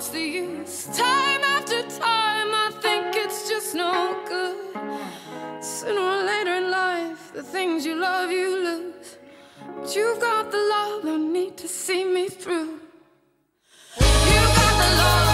what's the use? Time after time, I think it's just no good. Sooner or later in life, the things you love, you lose. But you've got the love I need to see me through. You've got the love.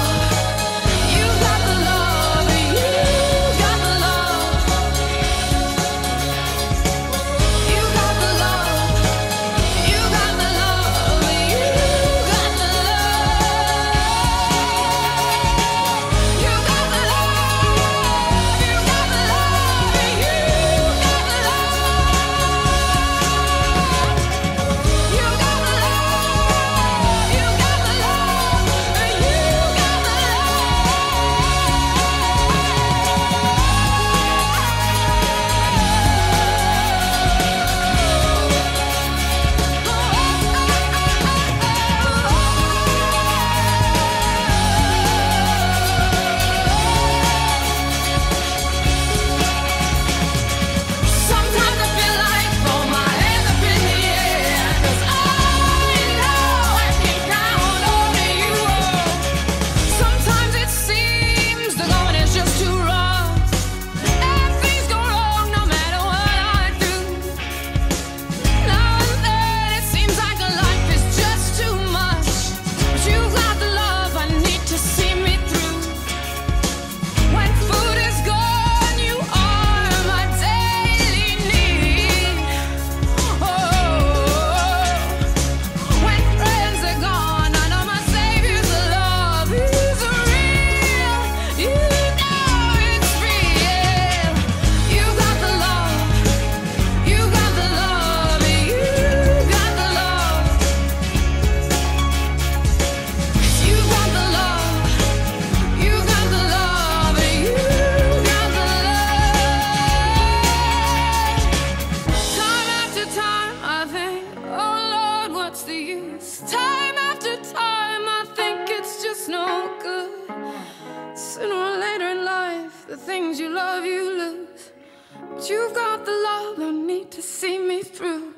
Time after time, I think it's just no good. Sooner or later in life, the things you love, you lose. But you've got the love I need to see me through.